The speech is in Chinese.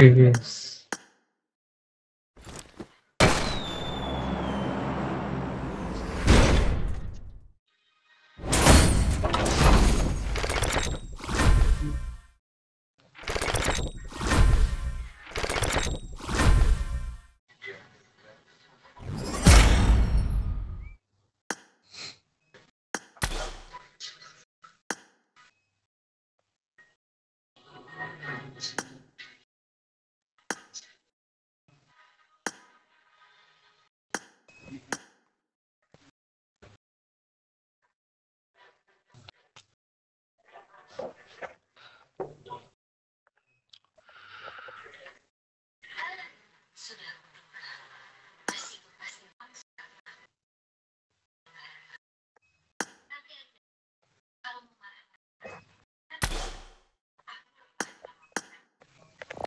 Yes